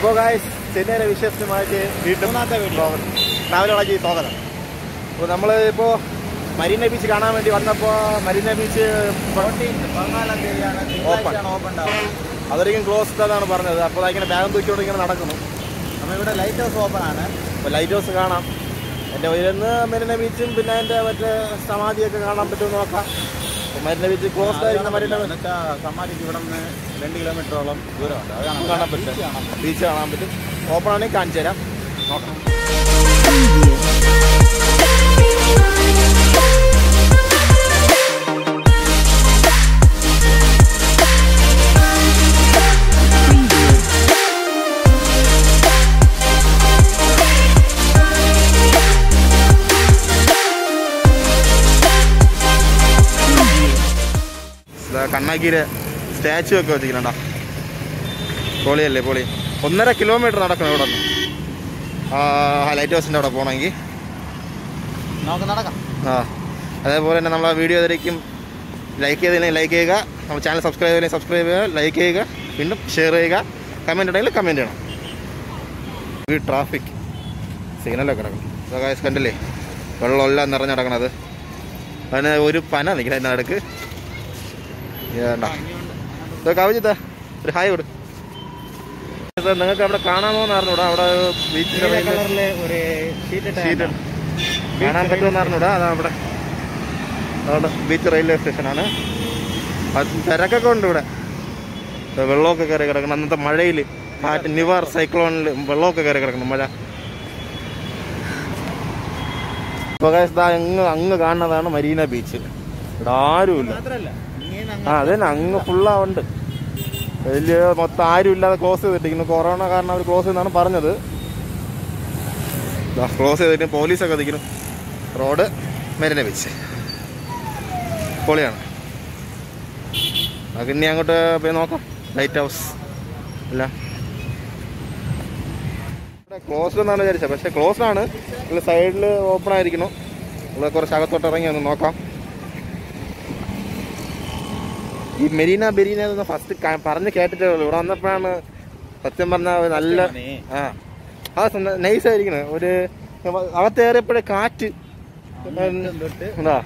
അപ്പോൾ ഗായ്സ് ചെന്നൈയിലെ വിശേഷമായിട്ട് വീണ്ടും ട്രാവലോളജി തോന്നണം അപ്പോൾ നമ്മൾ ഇപ്പോൾ മരീന ബീച്ച് കാണാൻ വേണ്ടി വന്നപ്പോൾ മരീന ബീച്ച് ഓപ്പൺ അതൊരിക്കും ക്ലോസ് എന്നാണ് പറഞ്ഞത്. അപ്പോൾ ഇങ്ങനെ ബാഗം തൂക്കിയോട് ഇങ്ങനെ നടക്കുന്നു. നമ്മൾ ഇവിടെ ലൈറ്റ് ഹൗസ് ഓപ്പൺ ആണ്. അപ്പോൾ ലൈറ്റ് ഹൗസ് കാണാം. എന്റെ ഉയരുന്ന മരീന ബീച്ചും പിന്നെ എന്റെ മറ്റേ സമാധിയൊക്കെ കാണാൻ പറ്റുമെന്ന് നോക്കാം. അപ്പോൾ വീട്ടിൽ ക്ലോസ്ഡ് ആയിരിക്കുന്ന മരീന സമാധിക്ക് ഇവിടെ നിന്ന് രണ്ട് കിലോമീറ്ററോളം ദൂരമുണ്ട്. അത് കാണാൻ കാണാൻ പറ്റും. ബീച്ച് കാണാൻ പറ്റും. ഓപ്പൺ ആണെങ്കിൽ കാണിച്ചു തരാം നോക്കാം. കണ്ണാക്കിയിൽ സ്റ്റാച്ചു ഒക്കെ വെച്ചിരിക്കണ പൊളിയല്ലേ പൊളി. ഒന്നര കിലോമീറ്റർ നടക്കണം ഇവിടെ നിന്ന്. ആ ലൈറ്റ് ഹൗസിന്റെ അവിടെ പോകണമെങ്കിൽ നമുക്ക് നടക്കാം. ആ അതേപോലെ തന്നെ നമ്മളെ വീഡിയോ ഇതിലേക്കും ലൈക്ക് ചെയ്തില്ലെങ്കിൽ ലൈക്ക് ചെയ്യുക. നമ്മുടെ ചാനൽ സബ്സ്ക്രൈബ് ചെയ്തില്ലെങ്കിൽ സബ്സ്ക്രൈബ് ചെയ്യുക ലൈക്ക് ചെയ്യുക വീണ്ടും ഷെയർ ചെയ്യുക. കമന്റ് ഉണ്ടെങ്കിൽ കമന്റ് ചെയ്യണം ഈ ട്രാഫിക് സിഗ്നലൊക്കെ കിടക്കണം ഇതൊക്കെ കണ്ടില്ലേ? വെള്ളമെല്ലാം നിറഞ്ഞ് കിടക്കണത് അതിന് ഒരു പന നിൽക്കണം അതിന്റെ അടുക്ക് വേണ്ട ഇതൊക്കെ ആവശ്യത്താ ഒരു ഹായ് കൊടു. നിങ്ങൾക്ക് അവിടെ കാണാൻ അറിഞ്ഞൂടാ. അവിടെ കാണാൻ പറ്റുമെന്നറിഞ്ഞൂടാ അതാ അവിടെ. അതുകൊണ്ട് ബീച്ച് റെയിൽവേ സ്റ്റേഷനാണ് ആണ്. തിരക്കൊക്കെ ഉണ്ട് ഇവിടെ. വെള്ളമൊക്കെ കയറി കിടക്കണം. അന്നത്തെ മഴയിൽ കാറ്റ് നിവാർ സൈക്ലോണിൽ വെള്ളമൊക്കെ കയറി കിടക്കണം മഴ. ഇപ്പോൾ അങ്ങ് അങ്ങ് കാണുന്നതാണ് മരീന ബീച്ച് ഇവിടെ ആരുമില്ല. അതന്നെ അങ്ങ് ഫുള്ളാവുണ്ട് വലിയ മൊത്തം ആരും ഇല്ലാതെ ക്ലോസ് ചെയ്തിട്ടിരിക്കുന്നു. കൊറോണ കാരണം അവർ ക്ലോസ് ചെയ്യുന്നതാണ് പറഞ്ഞത്. ക്ലോസ് ചെയ്തിട്ട് പോലീസൊക്കെ നിൽക്കുന്നു റോഡ് മെരിന ബീച്ച് പൊളിയാണ്. നമുക്ക് അങ്ങോട്ട് പോയി നോക്കാം. ലൈറ്റ് ഹൗസ് അല്ല. ക്ലോസ് എന്നാണ് വിചാരിച്ചത്. പക്ഷേ ക്ലോസ് ആണ്. സൈഡിൽ ഓപ്പൺ ആയിരിക്കണം നമ്മൾ കുറച്ച് അകത്തോട്ട് ഇറങ്ങി ഒന്ന് നോക്കാം. ഈ മെരീന ബെരീന എന്ന് ഫസ്റ്റ് പറഞ്ഞ് കേട്ടിട്ടേ ഉള്ളൂ ഇവിടെ വന്നപ്പോഴാണ് സത്യം പറഞ്ഞ നല്ല ആ. ആ നൈസ് ആയിരിക്കണേ. ഒരു അവത്തേറിയപ്പോഴേ കാറ്റ്. എന്താ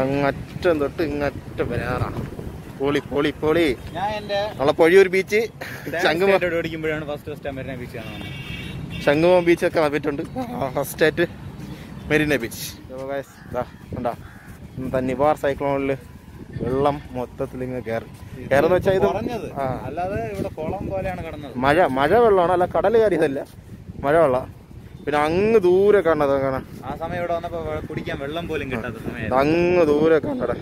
അങ്ങറ്റം തൊട്ട് ഇങ്ങറ്റം വരാറാ പൊളി പൊളി പൊളി. നമ്മളെ പൊഴിയൂർ ബീച്ച് ശംഖുമോടിക്കുമ്പോഴാണ് ശംഖുമ ഫസ്റ്റ് ഫസ്റ്റ് ടൈം വരുന്ന ബീച്ച് കാണാൻ ശംഖുമം ബീച്ചൊക്കെ വന്നിട്ടുണ്ട്. ഫസ്റ്റ് ആയിട്ട് മെരീന ബീച്ച് ഉണ്ടാ എന്താ നിവാർ സൈക്ലോണിൽ വെള്ളം മൊത്തത്തിൽ ഇങ്ങ് കയറി കയറുന്ന വെച്ചാൽ ഇത് അല്ലാതെ ഇവിടെ കുളം പോലെയാണ് കിടന്നത്. മഴ മഴ വെള്ളമാണ്. അല്ല കടൽ കയറിയതല്ല. മഴ വെള്ളം. പിന്നെ അങ്ങ് ദൂരെ കണ്ടത് കാണാം ആ സമയം ഇവിടെ വന്നപ്പോ കുടിക്കാൻ വെള്ളം പോലും കിട്ടാത്ത അങ്ങ് ദൂരെ കണ്ടട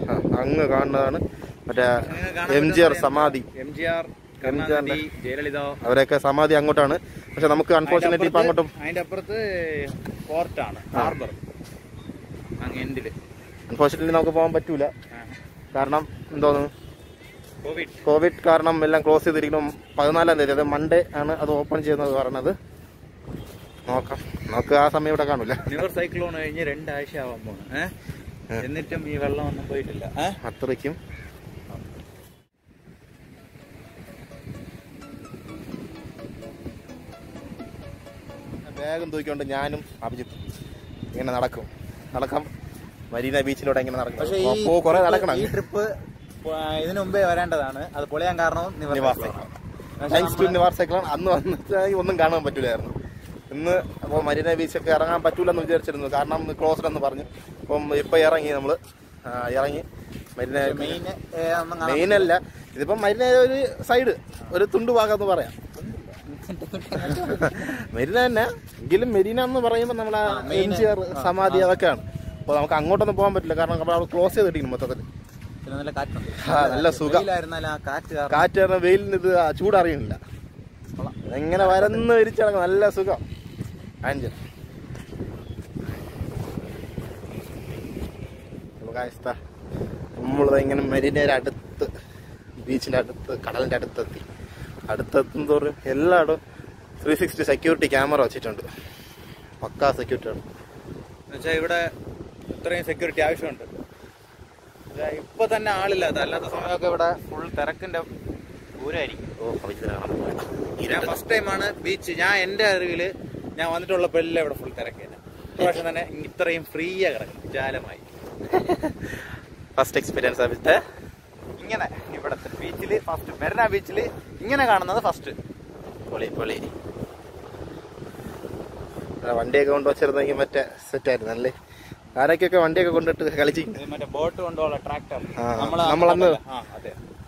അങ്ങ് കാണുന്നതാണ്. മറ്റേ എം ജി ആർ സമാധി. എം ജി ആർ അവരൊക്കെ സമാധി അങ്ങോട്ടാണ്. പക്ഷെ നമുക്ക് അൺഫോർച്ചുനേറ്റ്ലി ഇപ്പം അങ്ങോട്ടും അതിന്റെ അപ്പുറത്ത് പോർട്ടാണ് ഹാർബർ. അൺഫോർച്ചുനേറ്റ്ലി നമുക്ക് പോകാൻ പറ്റൂല. കാരണം എന്തോന്ന്? കോവിഡ്. കോവിഡ് കാരണം എല്ലാം ക്ലോസ് ചെയ്തിരിക്കണം പതിനാലാം തീയതി അത് മൺഡേ ആണ് അത് ഓപ്പൺ ചെയ്യുന്നത് പറഞ്ഞത്. നോക്കാം. നമുക്ക് ആ സമയം ഇവിടെ കാണൂല. ന്യൂർ സൈക്ലോൺ കഴിഞ്ഞ് രണ്ടാഴ്ച ആവാൻ പോണ്. എന്നിട്ടും ഈ വെള്ളം ഒന്നും പോയിട്ടില്ല. അത്രയ്ക്കും. വേഗം തൂക്കിക്കൊണ്ട് ഞാനും അഭിജിത്ത് ഇങ്ങനെ നടക്കും. നടക്കാം. മരീന ബീച്ചിലൂടെ ഇങ്ങനെ നടക്കണം കുറെ നടക്കണം. ഈ ട്രിപ്പ് ഇതിനു മുമ്പേ വരേണ്ടതാണ്. അത് പൊളിയാൻ കാരണവും നിവർ താങ്ക്സ് ടു സൈക്ലോൺ അന്ന് വന്നിട്ട് ഒന്നും കാണാൻ പറ്റൂലായിരുന്നു. ഇന്ന് അപ്പോൾ മരീന ബീച്ചൊക്കെ ഇറങ്ങാൻ പറ്റൂലെന്ന് വിചാരിച്ചിരുന്നു. കാരണം ക്ലോസ്ഡ് എന്ന് പറഞ്ഞു. അപ്പം ഇപ്പം ഇറങ്ങി നമ്മൾ ഇറങ്ങി. മരീന മെയിൻ അല്ല. ഇതിപ്പം മരീന ഒരു സൈഡ് ഒരു തുണ്ടു ഭാഗം എന്ന് പറയാം. മെരീന തന്നെ. എങ്കിലും മെരീന എന്ന് പറയുമ്പോൾ നമ്മളെ. എം ജി ആർ സമാധി അതൊക്കെയാണ്. അപ്പോൾ നമുക്ക് അങ്ങോട്ടൊന്നും പോകാൻ പറ്റില്ല. കാരണം നമ്മൾ അവിടെ ക്ലോസ് ചെയ്തിട്ടിരിക്കുന്നു മൊത്തത്തിൽ പിന്നെ നല്ല കാറ്റുണ്ട്. നല്ല സുഖം. കാറ്റ് കാരണം വെയിലിന് ഇത് ചൂടറിയുന്നില്ല. എങ്ങനെ വരന്ന് വിരിച്ചിടങ്ങും നല്ല സുഖം. ആഞ്ചൽ നമ്മളിത് ഇങ്ങനെ മെരീനയുടെ അടുത്ത് ബീച്ചിന്റെ അടുത്ത് കടലിന്റെ അടുത്തെത്തി. അടുത്തെത്തും തോറും എല്ലായിടും ത്രീ സിക്സ്റ്റി സെക്യൂരിറ്റി ക്യാമറ വെച്ചിട്ടുണ്ട്. പക്കാ സെക്യൂരിറ്റി ആണ്. എന്നുവെച്ചാൽ ഇവിടെ ഇത്രയും സെക്യൂരിറ്റി ആവശ്യമുണ്ട്. ഇതാ ഇപ്പൊ തന്നെ ആളില്ലാത്ത അല്ലാത്ത സമയമൊക്കെ ഇവിടെ ഫുൾ തിരക്കിന്റെ പോവാം. ഞാൻ ഫസ്റ്റ് ടൈമാണ് ബീച്ച് ഞാൻ എന്റെ അറിവിൽ ഞാൻ വന്നിട്ടുള്ളപ്പോൾ എല്ലാം ഇവിടെ ഫുൾ തിരക്കേനെ പ്രാവശ്യം തന്നെ ഇത്രയും ഫ്രീ ആ കിടക്കും വിശാലമായി ഫസ്റ്റ് എക്സ്പീരിയൻസ് ആയിട്ട് ഇങ്ങനെ ഇവിടത്തെ ബീച്ചിൽ ഫസ്റ്റ് മെറിന ബീച്ചിൽ ഇങ്ങനെ കാണുന്നത് ഫസ്റ്റ് പൊളി പൊളി. വണ്ടിയൊക്കെ കൊണ്ടുവച്ചിരുന്നെങ്കിൽ മറ്റേ സെറ്റ് ആയിരുന്നു അല്ലേ ആരൊക്കെയൊക്കെ വണ്ടിയൊക്കെ കൊണ്ടിട്ട് കളിച്ചിട്ടുണ്ട്? മറ്റേ ബോട്ട് കൊണ്ടുള്ള ട്രാക്ടർ. നമ്മളന്ന്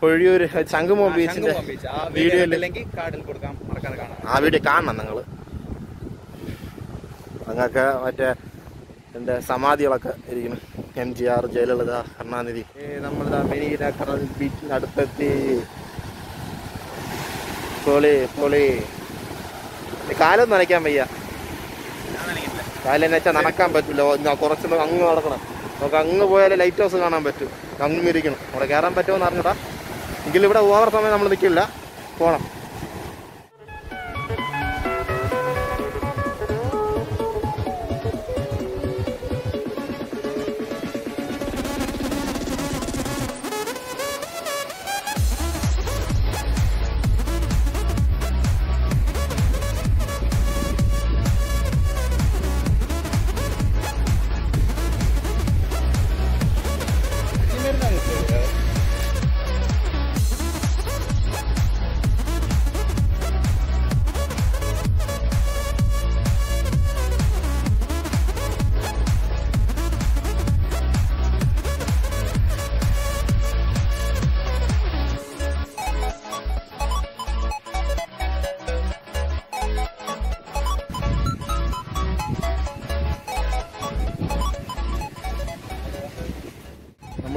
പൊഴിയൂര് ശംഖുമോ ബീച്ചിന്റെ വീഡിയോ ആ വീഡിയോ കാണണം നിങ്ങൾ. നിങ്ങൾക്ക് മറ്റേ എന്റെ സമാധികളൊക്കെ ഇരിക്കുന്നു. M G R Jayalalithaa Karunanidhi. നമ്മളിതാ മെരീന കടൽ ബീച്ചിന് അടുത്തെത്തി പൊളി പൊളി. കാലൊന്നും നനയ്ക്കാൻ വയ്യ. കാലെന്ന് വെച്ചാൽ നടക്കാൻ പറ്റില്ല കുറച്ച് അങ്ങ് നടക്കണം. നമുക്ക് അങ്ങ് പോയാലേ ലൈറ്റ് ഹൗസ് കാണാൻ പറ്റും. അങ്ങ് ഇരിക്കണം. അവിടെ കയറാൻ പറ്റുമോ അറിഞ്ഞൂടാ. എങ്കിലും ഇവിടെ ഓവർ സമയം നമ്മൾ നിൽക്കില്ല. പോണം.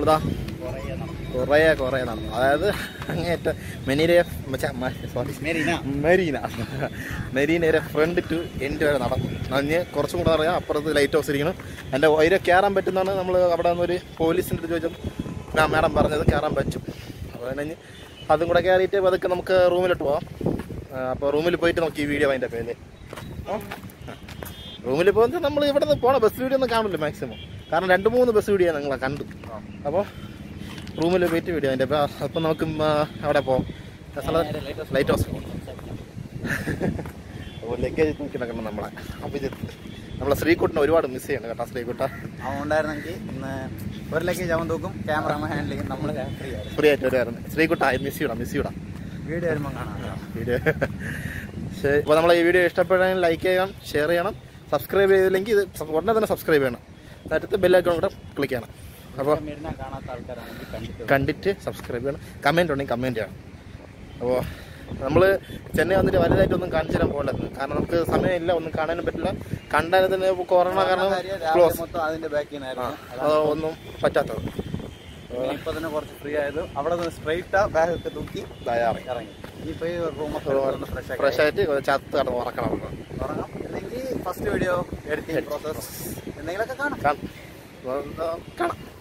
നമ്മളിതാ കുറേ കുറേ നടന്നു. അതായത് അങ്ങേറ്റ മെനീരെ സോറി മെരീന. മെരീന. മെരീനയുടെ ഫ്രണ്ട് ടു എൻഡ് വരെ നടന്നു. നഞ്ഞ് കുറച്ചും കൂടെ അറിയാം അപ്പുറത്ത് ലൈറ്റ് ഹൗസ് ഇരിക്കണം എന്റെ വൈര കയറാൻ പറ്റുന്നതാണ് നമ്മൾ അവിടെ നിന്നൊരു പോലീസിന്റെ അടുത്ത് ചോദിച്ചപ്പോൾ ഞാൻ മാഡം പറഞ്ഞത് കയറാൻ പറ്റും. അപ്പോൾ കഴിഞ്ഞ് അതും കൂടെ കയറിയിട്ട് പതുക്കെ നമുക്ക് റൂമിലോട്ട് പോവാം. അപ്പോൾ റൂമിൽ പോയിട്ട് നമുക്ക് ഈ വീഡിയോ അതിന്റെ പേരിൽ റൂമിൽ പോകുന്നത് നമ്മൾ ഇവിടെ നിന്ന് പോകണം ബസ് വീഡിയോ ഒന്നും കാണില്ല മാക്സിമം കാരണം രണ്ട് മൂന്ന് ബസ് വീഡിയോ നിങ്ങളെ കണ്ടു. അപ്പോൾ റൂമിൽ വെയിറ്റ് വീഡിയോ അതിന്റെ അപ്പം നമുക്ക് അവിടെ പോകാം ലൈറ്റ് ഹൗസ് അപ്പോൾ ലഗേജ് നിൽക്കണം നമ്മളെ. അപ്പോൾ ഇത് നമ്മളെ ശ്രീകുട്ടനെ ഒരുപാട് മിസ് ചെയ്യണം കേട്ടോ ശ്രീകുട്ട. അവൻ ഉണ്ടായിരുന്നെങ്കിൽ ഇന്ന് ഒരു ലഗേജ് അവൻ തൂക്കും ക്യാമറമാൻ ഹാൻഡിലിങ് നമ്മൾ ഫ്രീ ആയിട്ട് വരുമായിരുന്നു ശ്രീകുട്ട മിസ് ചെയ്യണം മിസ് ചെയ്യണം വീഡിയോ വരുമ്പോൾ കാണാം വീഡിയോ ശരി അപ്പോൾ നമ്മളെ ഈ വീഡിയോ ഇഷ്ടപ്പെടാൻ ലൈക്ക് ചെയ്യണം ഷെയർ ചെയ്യണം സബ്സ്ക്രൈബ് ചെയ്തില്ലെങ്കിൽ ഇത് ഉടനെ തന്നെ സബ്സ്ക്രൈബ് ചെയ്യണം. നേരത്തെ ബെല്ലൈക്കൺ കൂടെ ക്ലിക്ക് ചെയ്യണം. അപ്പോൾ കണ്ടിട്ട് സബ്സ്ക്രൈബ് ചെയ്യണം. കമന്റ് ഉണ്ടെങ്കിൽ കമന്റ് ചെയ്യണം. അപ്പോൾ നമ്മൾ ചെന്നൈ വന്നിട്ട് വലുതായിട്ടൊന്നും കാണിച്ചു തരാൻ പോകണ്ടത് കാരണം നമുക്ക് സമയമില്ല ഒന്നും കാണാനും പറ്റില്ല. കണ്ടാൽ തന്നെ കൊറോണ കാരണം ക്ലോസ് മൊത്തം അതിന്റെ ബാക്കിൽ ആ അത് ഒന്നും പറ്റാത്തത്. ഇപ്പൊ തന്നെ കുറച്ച് ഫ്രീ ആയത്. അവിടെ നിന്ന് സ്ട്രൈറ്റ് ബാഗ് ഒക്കെ തൂക്കി തയ്യാറി ഇറങ്ങി. ഇനിയിപ്പോ ഈ റൂമൊക്കെ ഫ്രഷ് ഫ്രഷ് ആയിട്ട് ചത്ത് കടന്ന് ഉറക്കണം. അല്ലെങ്കിൽ ഫസ്റ്റ് വീഡിയോ എഡിറ്റിംഗ് പ്രോസസ് എന്തെങ്കിലുമൊക്കെ കാണാം. കാണാം. കാണാം.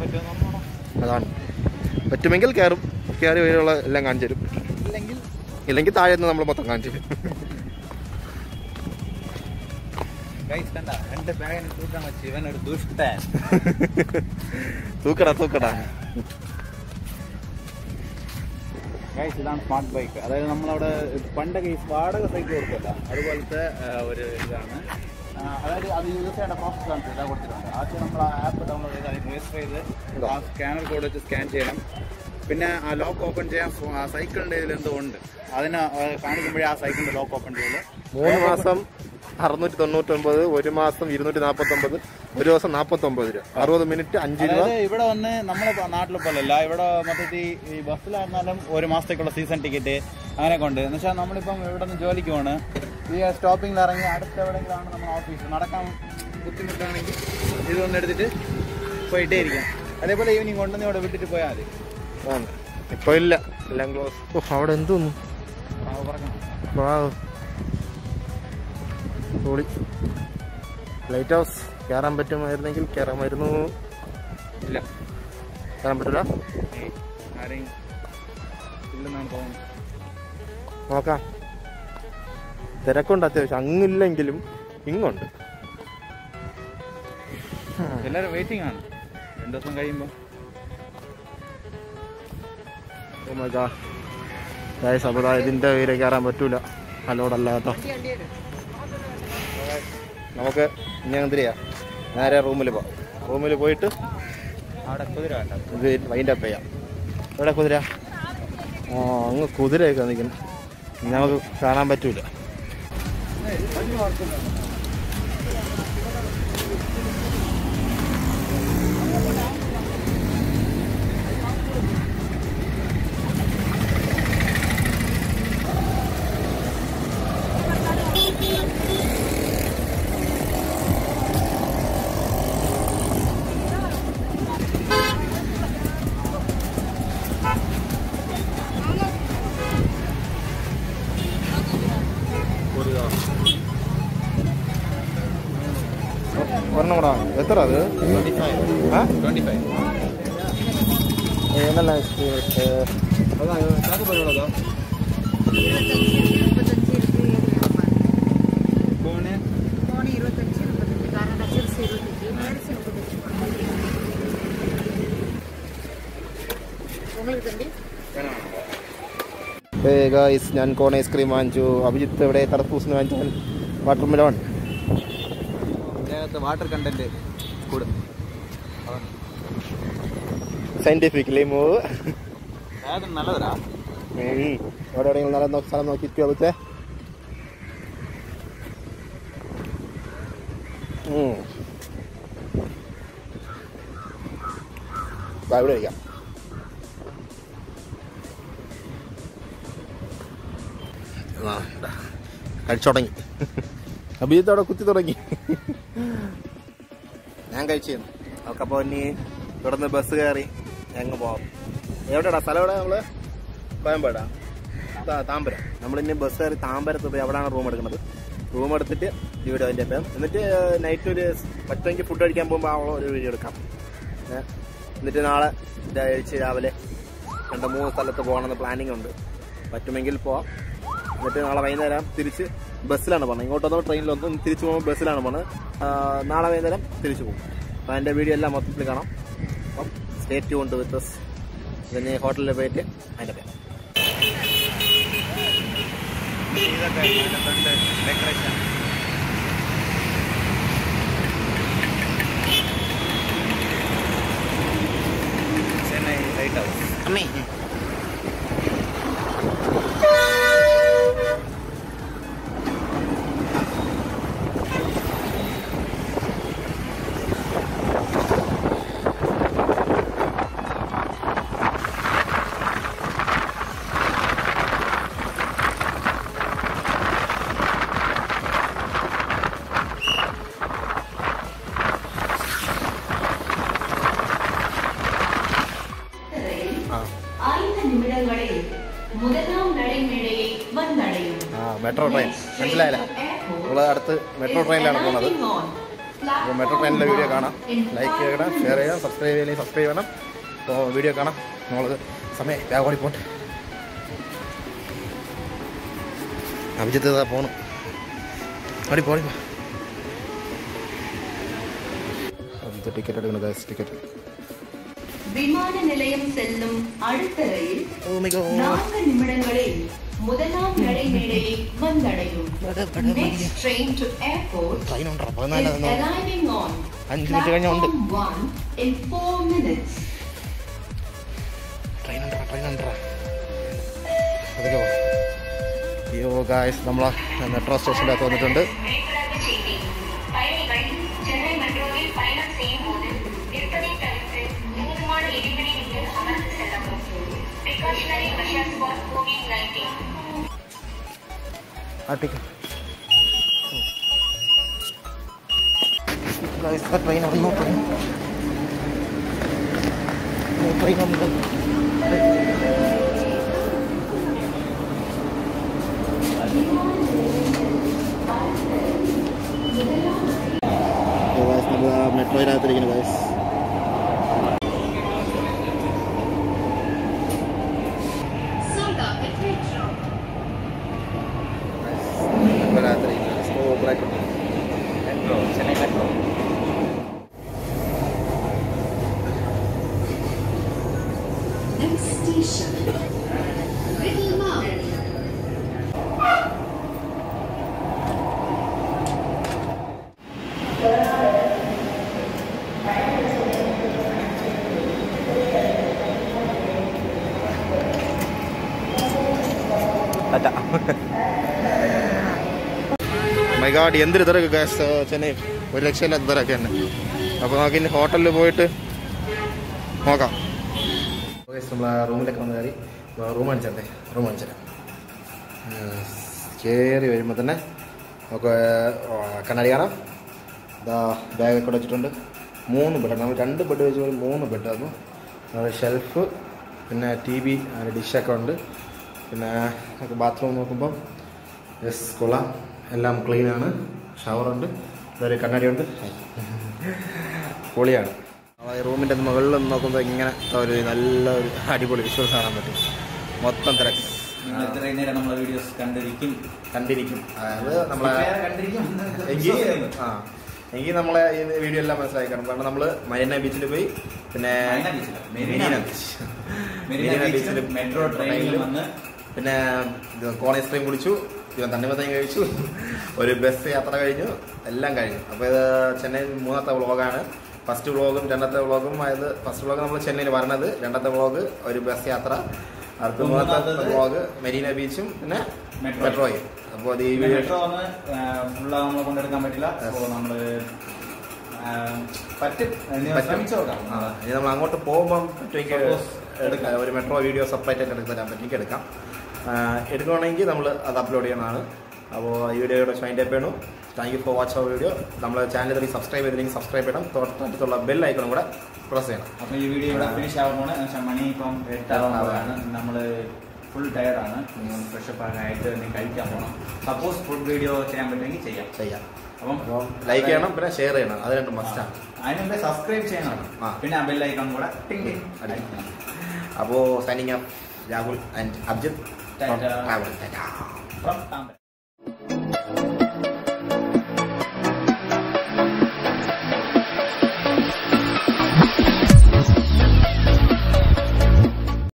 പറ്റുമോ നോക്കണം. അതാണ്. പറ്റുമെങ്കിൽ കയറും കയറി വരെയുള്ള എല്ലാം കാണിച്ചു തരും. ഇല്ലെങ്കിൽ താഴെ നിന്ന് നമ്മൾ മൊത്തം കാണിച്ചു തരും. തൂക്കടാ തൂക്കടാ. ഗൈസ് ഇതാണ് സ്മാർട്ട് ബൈക്ക് അതായത് നമ്മളവിടെ പണ്ടൊക്കെ ഈ വാടക സൈക്കിൾ കൊടുക്കല്ല അതുപോലത്തെ ഒരു ഇതാണ്. അതായത് അത് യൂസ് ചെയ്യേണ്ട പ്രോസസ് കാണിച്ചു ഇതാ കൊടുത്തിട്ടുണ്ട്. ആദ്യം നമ്മൾ ആ ആപ്പ് ഡൗൺലോഡ് ചെയ്ത് അതിൽ രജിസ്റ്റർ ചെയ്ത് ആ സ്കാനർ കോഡ് വെച്ച് സ്കാൻ ചെയ്യണം. പിന്നെ ആ ലോക്ക് ഓപ്പൺ ചെയ്യാൻ സൈക്കിളിന്റെ ഇതിൽ എന്തോ ഉണ്ട്. അതിന് കാണിക്കുമ്പോഴേ ആ സൈക്കിളിന്റെ ലോക്ക് ഓപ്പൺ ചെയ്യുള്ളൂ മൂന്ന് മാസം അറുന്നൂറ്റി തൊണ്ണൂറ്റൊമ്പത് ഒരു മാസം ഇരുന്നൂറ്റി നാൽപ്പത്തൊമ്പത് ഒരു ദിവസം നാൽപ്പത്തൊമ്പത് രൂപ. അറുപത് മിനിറ്റ് അഞ്ച് രൂപ. ഇവിടെ വന്ന് നമ്മളെ നാട്ടിൽ പോലല്ല ഇവിടെ മൊത്തത്തിൽ ഈ ബസ്സിലായിരുന്നാലും ഒരു മാസത്തേക്കുള്ള സീസൺ ടിക്കറ്റ് അങ്ങനെ കൊണ്ട്. എന്ന് വെച്ചാൽ നമ്മളിപ്പം ഇവിടെ നിന്ന് ജോലിക്ക് പോണ്. ഈ സ്റ്റോപ്പിങ്ങിൽ ഇറങ്ങി അടുത്ത എവിടെയെങ്കിലാണ് നമ്മുടെ ഓഫീസ് നടക്കാൻ ബുദ്ധിമുട്ടാണെങ്കിൽ ഇതൊന്നും എടുത്തിട്ട് പോയിട്ടേ ഇരിക്കാം. അതേപോലെ ഈവനിങ് കൊണ്ടുവന്ന് ഇവിടെ വിട്ടിട്ട് പോയാൽ മതി. ഇപ്പൊ ഇല്ല. എല്ലാം ക്ലോസ് ഓ അവിടെ എന്തോന്നു ലൈറ്റ് ഹൗസ് കയറാൻ പറ്റുമായിരുന്നെങ്കിൽ കയറാമായിരുന്നു ഇല്ല. കയറാൻ പറ്റില്ല ഏയ്, ആരെയും ഇല്ലെന്നാണ് തോന്നുന്നത്. നോക്കാം. തിരക്കുണ്ട് അത്യാവശ്യം. അങ്ങില്ലെങ്കിലും ഇങ്ങുണ്ട്. എല്ലാരും വെയിറ്റിംഗ് ആണ്. രണ്ടു ദിവസം കഴിയുമ്പോ. അപ്പോൾ ദാ ഇതിന്റെ പേര് കയറാൻ പറ്റൂല. അലോടല്ലാത്ത നമുക്ക് ഇനി എന്ത് ചെയ്യാം നേരെ റൂമിൽ പോവാം റൂമിൽ പോയിട്ട് അവിടെ കുതിര വൈൻഡ് അപ്പ് ചെയ്യാം. എവിടെ കുതിര? ആ അങ്ങ് കുതിരയൊക്കെ നിൽക്കുന്നു. നമുക്ക് കാണാൻ പറ്റൂല. 자기가왔거 든. എത്ര അത്? ഏതല്ല ഞാൻ കോൺ ഐസ്ക്രീം വാങ്ങിച്ചു. അഭിജിത്ത് ഇവിടെ തറപ്പൂസിന് വാങ്ങിച്ചാൽ വാട്ടർ മെലോൺ വാട്ടർ കണ്ടന്റ് കൂടും. സയന്റിഫിക്കലി മൂവ് നല്ലതാ. അവിടെ എവിടെയെങ്കിലും നല്ല സ്ഥലം നോക്കിയിരിക്കുമോ അഭിത്തെ ഇവിടെ കഴിക്കാം. കഴിച്ചു തുടങ്ങി അഭിജിത്ത് അവിടെ കുത്തി തുടങ്ങി. ഞാൻ കഴിച്ചിരുന്നു. ഓക്കെ നമുക്കപ്പോൾ ഇനി ഇവിടുന്ന് ബസ് കയറി ഞങ്ങൾ പോകാം എവിടെയാടാ? സ്ഥലം എവിടെ നമ്മൾ? കോയമ്പേടാ. താമ്പര. നമ്മളിനി ബസ് കയറി താമ്പരത്ത് പോയി അവിടെയാണ് റൂം എടുക്കുന്നത്. റൂം എടുത്തിട്ട് വീഡിയോ അതിന്റെ അപ്പം എന്നിട്ട് നൈറ്റ് ഒരു പറ്റുമെങ്കിൽ ഫുഡ് കഴിക്കാൻ പോകുമ്പോൾ അവളെ ഒരു വീഡിയോ എടുക്കാം. എന്നിട്ട് നാളെ കഴിച്ച് രാവിലെ രണ്ട് മൂന്ന് സ്ഥലത്ത് പോകണമെന്ന് പ്ലാനിങ് ഉണ്ട്. പറ്റുമെങ്കിൽ പോവാം. എന്നിട്ട് നാളെ വൈകുന്നേരം തിരിച്ച് ബസ്സിലാണ് പോകുന്നത് ഇങ്ങോട്ടൊന്നും ട്രെയിനിലൊന്നും തിരിച്ചു പോകുമ്പോൾ ബസ്സിലാണ് പോകുന്നത് നാളെ വൈകുന്നേരം തിരിച്ചു പോകും. അപ്പോൾ അതിന്റെ വീഡിയോ എല്ലാം മൊത്തത്തിൽ കാണാം. അപ്പം സ്റ്റേറ്റ് കൊണ്ട് വിത്ത് ബസ് പിന്നെ ഹോട്ടലിൽ പോയിട്ട് അതിന്റെ പേര്. ഇതൊക്കെ ഡെക്കറേഷൻ ചെന്നൈ ലൈറ്റ് ഹൗസ് അമ്മേ മനസ്സിലായില്ല നമ്മൾ അടുത്ത് മെട്രോ ട്രെയിനിലാണ് പോകുന്നത് അപ്പോൾ മെട്രോ ട്രെയിനിലെ വീഡിയോ കാണാം ലൈക്ക് ചെയ്യണം ഷെയർ ചെയ്യണം സബ്സ്ക്രൈബ് ചെയ്യണം സബ്സ്ക്രൈബ് ചെയ്യണം അപ്പോൾ വീഡിയോ കാണാം നമ്മൾ സമയം വേഗം ഓടിപ്പോട്ടെ അഭിജിത്ത് ഇതാ പോകണം ഓടി പോടി അഭിജിത്ത് ടിക്കറ്റ് എടുക്കണം ഗൈസ് ടിക്കറ്റ് விமான நிலையம் செல்லும் அடுத்த ரயில் ഓ മൈ ഗോഡ് நான்கு நிமிடங்களில் முதலாம் நடைமேடையை வந்தடையும் Next train to airport train ഉണ്ടോ is പതിനാല് arriving on അഞ്ച് മിനിറ്റ് കഴിഞ്ഞ ഉണ്ട് platform one in four minutes. Train ഉണ്ടോ ട്രെയിൻ ഉണ്ടോ അതൊക്കെ അയ്യോ ഗായ്സ് നമ്മൾ മെട്രോ സ്റ്റേഷൻ്റെ അകത്ത് വന്നിട്ടുണ്ട് விழிப்புணர்வு செய்தி பயணிகள் சென்னை மெட்ரோவில் பயணம் செய்யும் போது இருப்பதை தவிர்த்து போதுமான இடைவெளியில் அமர்ந்து செல்லவும் Precautionary measures for COVID-19. Article. Guys, the train is moving. No train on the. guys, നമ്മൾ മെട്രോയിനകത്തിരിക്കുന്നു ഗൈസ് മൈ ഗാഡ് എന്തൊരു തിരക്ക് ഗ്യാസ് ചെന്നൈ. ഒരു ലക്ഷം തിരക്ക് തന്നെ. അപ്പോൾ നമുക്ക് ഇനി ഹോട്ടലിൽ പോയിട്ട് നോക്കാം. നമ്മൾ റൂമിലൊക്കെ വന്ന് കയറി റൂം അടിച്ചേ റൂം അടിച്ചേ കയറി വരുമ്പോൾ തന്നെ നമുക്ക് കണ്ണാടി കാണാം. ഇതാ ബാഗ് ഒക്കെ വെച്ചിട്ടുണ്ട്. മൂന്ന് ബെഡ് നമ്മൾ രണ്ട് ബെഡ് വെച്ച് മൂന്ന് ബെഡായിരുന്നു ഷെൽഫ് പിന്നെ ടി വി ഡിഷൊക്കെ ഉണ്ട്. പിന്നെ ബാത്റൂം നോക്കുമ്പം യെസ് കൊള്ളാം. എല്ലാം ക്ലീനാണ് ഷവറുണ്ട് ഇതൊരു കണ്ണാടിയുണ്ട്. പൊളിയാണ്. റൂമിന്റെ മുകളിൽ നിന്ന് നോക്കുമ്പോൾ ഇങ്ങനെ ഒരു നല്ല ഒരു അടിപൊളി വിഷ്വൽസ് കാണാൻ പറ്റും. മൊത്തം തിരക്ക്. ഇത്രയും നേരം നമ്മളെ വീഡിയോസ് കണ്ടിരിക്കും? കണ്ടിരിക്കും. അതായത് നമ്മളെ എങ്കിൽ ആ എങ്കിൽ നമ്മളെ ഈ വീഡിയോ എല്ലാം മനസ്സിലാക്കണം കാണും കാരണം നമ്മൾ മരീന ബീച്ചിൽ പോയി പിന്നെ മരീന ബീച്ചില? മെരീന മെരീന ബീച്ച്. ബീച്ച് മെരീന മെരീന ബീച്ചിലും ബീച്ചിലും മെട്രോ ട്രെയിനിൽ വന്ന് പിന്നെ കോളേജ് ട്രെയിൻ ഐസ്ക്രീം കുടിച്ചു പിന്നെ തണ്ണിമത്തയും കഴിച്ചു ഒരു ബസ് യാത്ര കഴിഞ്ഞു എല്ലാം കഴിഞ്ഞു. അപ്പോൾ ഇത് ചെന്നൈ മൂന്നാമത്തെ വ്ളോഗാണ് ഫസ്റ്റ് വ്ളോഗും രണ്ടാമത്തെ വ്ളോഗും അതായത് ഫസ്റ്റ് വ്ളോഗ് നമ്മൾ ചെന്നൈയിൽ വരണത് രണ്ടാമത്തെ വ്ളോഗ് ഒരു ബസ് യാത്ര അടുത്ത മൂന്നാമത്തെ വ്ളോഗ് മെരീന ബീച്ചും പിന്നെ മെട്രോയും അപ്പോൾ അത് ഈ മെട്രോ വന്ന് ഫുള്ള് നമ്മളെ കൊണ്ടെടുക്കാൻ പറ്റില്ല. അപ്പോൾ നമ്മൾ പറ്റും. ഇനി നമ്മൾ അങ്ങോട്ട് പോകുമ്പോൾ പറ്റുമെങ്കിൽ എടുക്കാം. ഒരു മെട്രോ വീഡിയോ സെപ്പറേറ്റ് ആയിട്ട് എടുത്ത് തരാൻ പറ്റുമെങ്കിൽ എടുക്കാം. ആ, എടുക്കുകയാണെങ്കിൽ നമ്മൾ അത് അപ്ലോഡ് ചെയ്യുന്നതാണ്. അപ്പോൾ ഈ വീഡിയോയുടെ വൈൻഡ് അപ്പ് ചെയ്യണം. Thank you for watch our video നമ്മൾ ചാനൽ തന്നെ സബ്സ്ക്രൈബ് ചെയ്തില്ലെങ്കിൽ സബ്സ്ക്രൈബ് ചെയ്യണം. തൊട്ടടുത്തുള്ള ബെൽ ഐക്കണും കൂടെ പ്രസ് ചെയ്യണം. അപ്പോൾ ഈ വീഡിയോ ഇവിടെ ഫിനിഷ് ആവുമ്പോൾ മണി ഇപ്പം എട്ടാവുന്നതാണ് നമ്മൾ ഫുൾ ടയർഡാണ് ഫ്രഷപ്പ് ആയിട്ട് കഴിക്കാൻ പോകണം സപ്പോസ് ഫുഡ് വീഡിയോ ചെയ്യാൻ പറ്റുമെങ്കിൽ ചെയ്യാം. ചെയ്യാം. അപ്പം ലൈക്ക് ചെയ്യണം പിന്നെ ഷെയർ ചെയ്യണം. അത് രണ്ടും മസ്റ്റാണ് അതിന് മുമ്പേ സബ്സ്ക്രൈബ് ചെയ്യണം. പിന്നെ ആ ബെൽ ഐക്കൺ കൂടെ അപ്പോൾ signing Rahul and Abhijith tata. Travel tata from Tambaram